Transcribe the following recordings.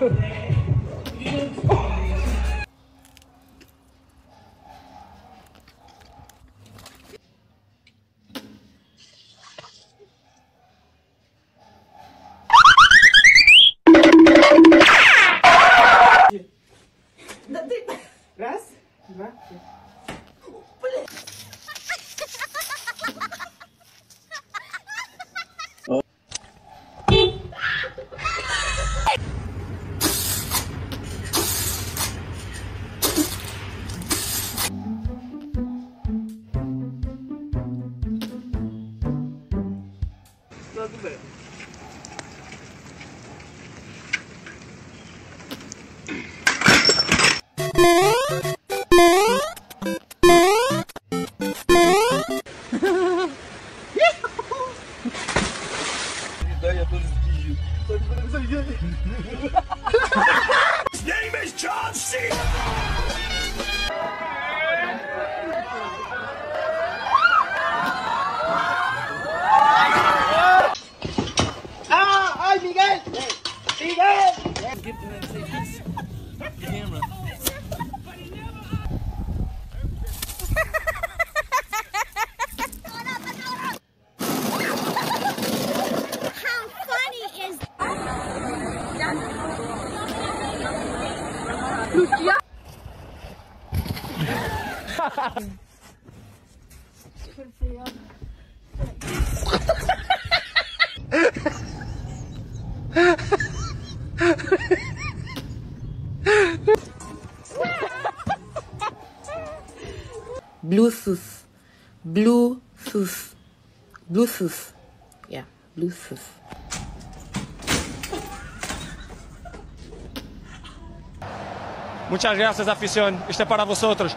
Да ты... Раз, два, три. сюди. Да, я тоже съезжу. His name is John C. Bluetooth. Bluetooth. Bluetooth. Yeah, Bluetooth. Muchas gracias, afición. Este es para vosotros.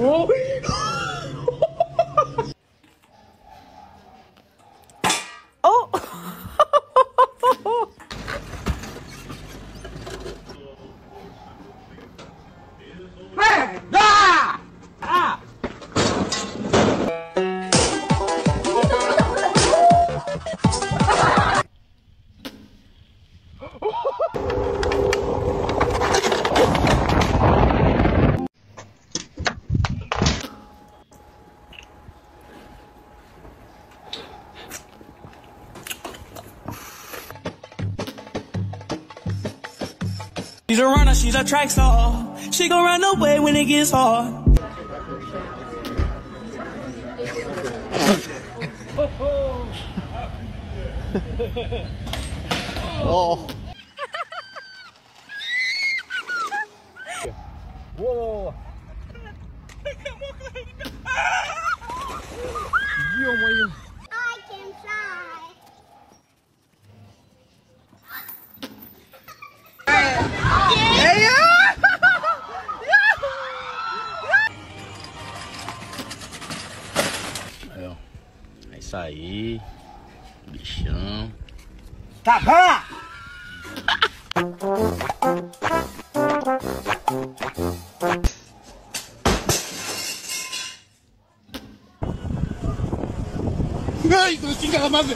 Oh. She's a runner, she's a track star. She gon' run away when it gets hard. Oh. I isso aí. Bichão. Tá bom! Ay, no chingada madre.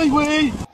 Ay, güey.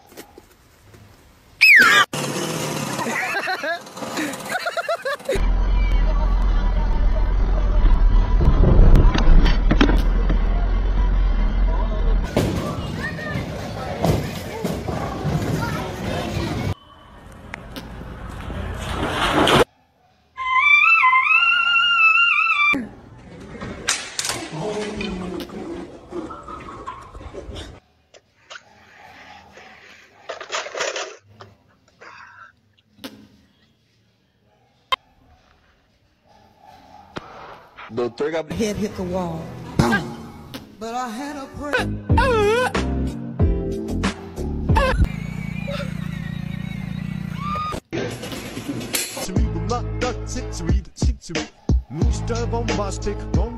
The third head hit the wall. but I had a prayer. Moose on my stick, on